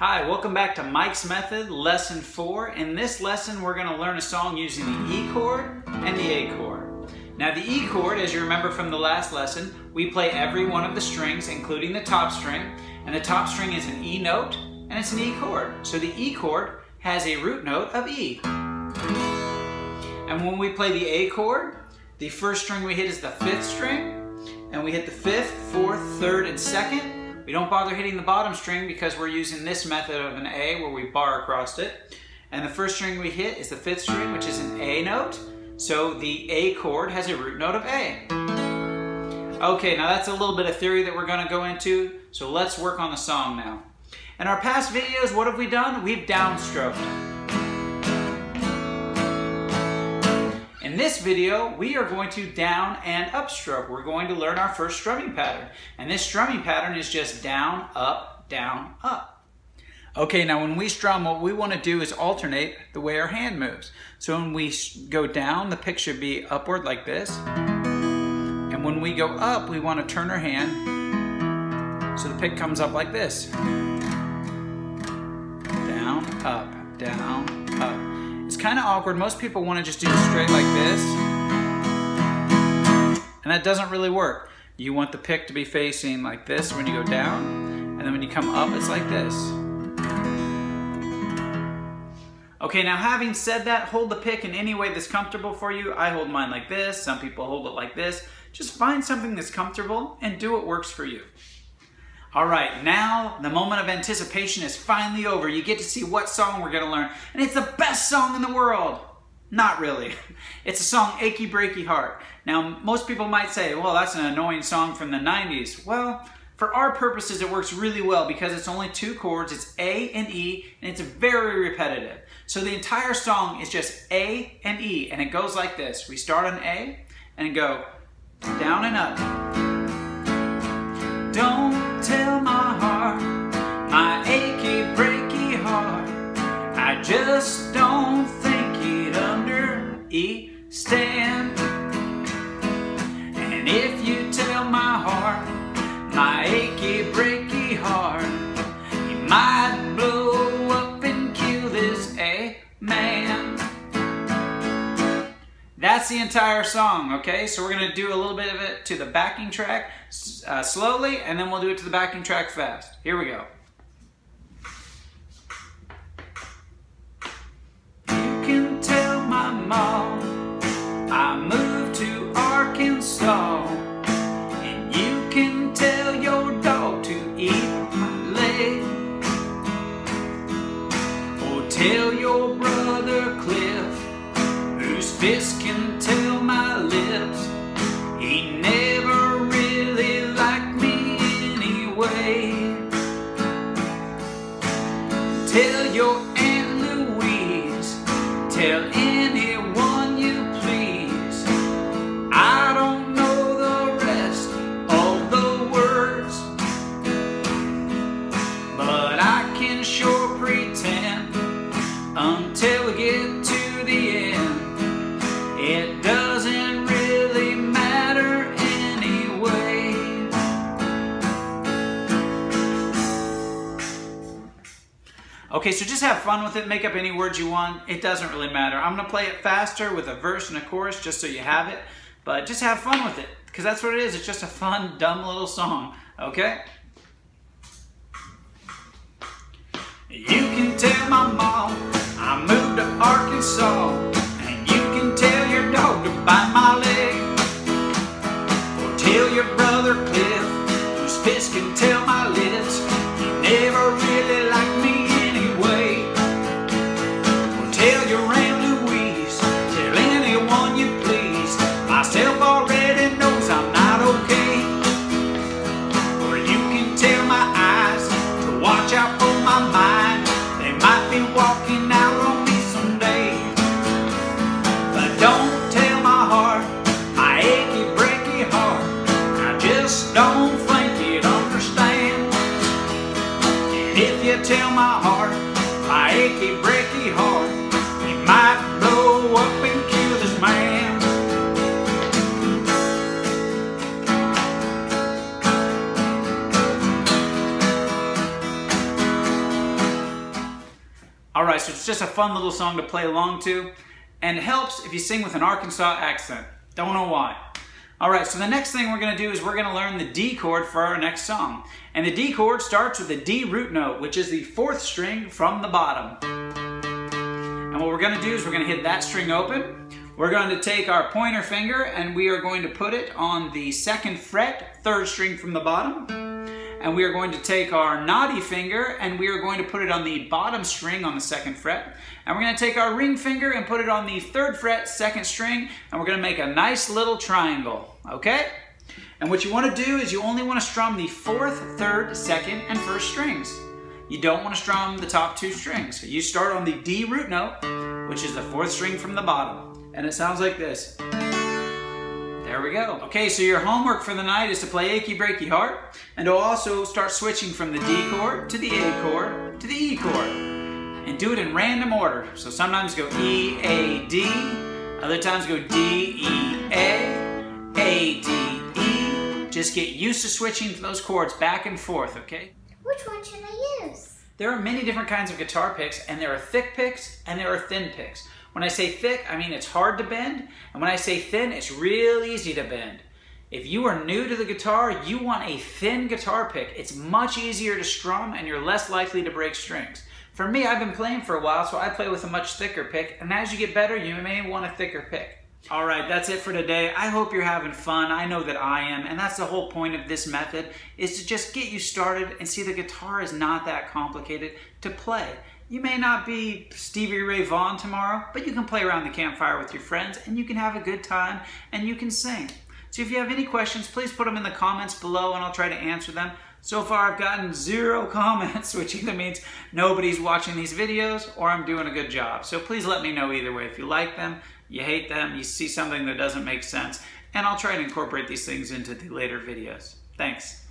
Hi, welcome back to Mike's Method, Lesson 4. In this lesson, we're going to learn a song using the E chord and the A chord. Now the E chord, as you remember from the last lesson, we play every one of the strings, including the top string, and the top string is an E note, and it's an E chord. So the E chord has a root note of E. And when we play the A chord, the first string we hit is the fifth string, and we hit the fifth, fourth, third, and second, we don't bother hitting the bottom string because we're using this method of an A where we bar across it. And the first string we hit is the fifth string, which is an A note. So the A chord has a root note of A. Okay, now that's a little bit of theory that we're gonna go into, so let's work on the song now. In our past videos, what have we done? We've downstroked. This video, we are going to down and upstroke. We're going to learn our first strumming pattern. And this strumming pattern is just down, up, down, up. Okay, now when we strum, what we want to do is alternate the way our hand moves. So when we go down, the pick should be upward like this. And when we go up, we want to turn our hand so the pick comes up like this. Down, up, down, up. Kind of awkward. Most people want to just do straight like this. And that doesn't really work. You want the pick to be facing like this when you go down. And then when you come up, it's like this. Okay, now having said that, hold the pick in any way that's comfortable for you. I hold mine like this. Some people hold it like this. Just find something that's comfortable and do what works for you. All right, now the moment of anticipation is finally over. You get to see what song we're to learn, and it's the best song in the world. Not really. It's a song, Achy Breaky Heart. Now, most people might say, well, that's an annoying song from the 90s. Well, for our purposes, it works really well because it's only two chords. It's A and E, and it's very repetitive. So the entire song is just A and E, and it goes like this. We start on A and go down and up. Don't tell my heart, my achy, breaky heart. I just don't think it understand. And if you tell my heart, my achy, breaky heart, you might blow up and kill this A man. That's the entire song, okay? So we're gonna do a little bit of it to the backing track uh, slowly, and then we'll do it to the backing track fast. Here we go. You can tell my mom I moved to Arkansas, and you can tell your dog to eat my leg, or tell your brother Cliff, whose fist Okay, so just have fun with it. Make up any words you want. It doesn't really matter. I'm going to play it faster with a verse and a chorus just so you have it. But just have fun with it because that's what it is. It's just a fun, dumb little song. Okay? You can tell my mom I moved to Arkansas if you tell my heart, my achy, breaky heart, might blow up and kill this man. All right, so it's just a fun little song to play along to, and it helps if you sing with an Arkansas accent. Don't know why. All right, so the next thing we're gonna do is we're gonna learn the D chord for our next song. And the D chord starts with the D root note, which is the fourth string from the bottom. And what we're gonna do is we're gonna hit that string open. We're going to take our pointer finger and we are going to put it on the second fret, third string from the bottom. And we are going to take our knotty finger and we are going to put it on the bottom string on the second fret. And we're going to take our ring finger and put it on the third fret, second string, and we're going to make a nice little triangle, okay? And what you want to do is you only want to strum the fourth, third, second, and first strings. You don't want to strum the top two strings. You start on the D root note, which is the fourth string from the bottom. And it sounds like this. There we go. Okay, so your homework for the night is to play Achy Breaky Heart and to also start switching from the D chord to the A chord to the E chord. And do it in random order. So sometimes go E, A, D, other times go D, E, A, A, D, E. Just get used to switching those chords back and forth, okay? Which one should I use? There are many different kinds of guitar picks, and there are thick picks and there are thin picks. When I say thick, I mean it's hard to bend, and when I say thin, it's real easy to bend. If you are new to the guitar, you want a thin guitar pick. It's much easier to strum and you're less likely to break strings. For me, I've been playing for a while, so I play with a much thicker pick, and as you get better, you may want a thicker pick. All right, that's it for today. I hope you're having fun. I know that I am, and that's the whole point of this method, is to just get you started and see the guitar is not that complicated to play. You may not be Stevie Ray Vaughan tomorrow, but you can play around the campfire with your friends and you can have a good time and you can sing. So if you have any questions, please put them in the comments below and I'll try to answer them. So far I've gotten zero comments, which either means nobody's watching these videos or I'm doing a good job. So please let me know either way. If you like them, you hate them, you see something that doesn't make sense, and I'll try to incorporate these things into the later videos. Thanks.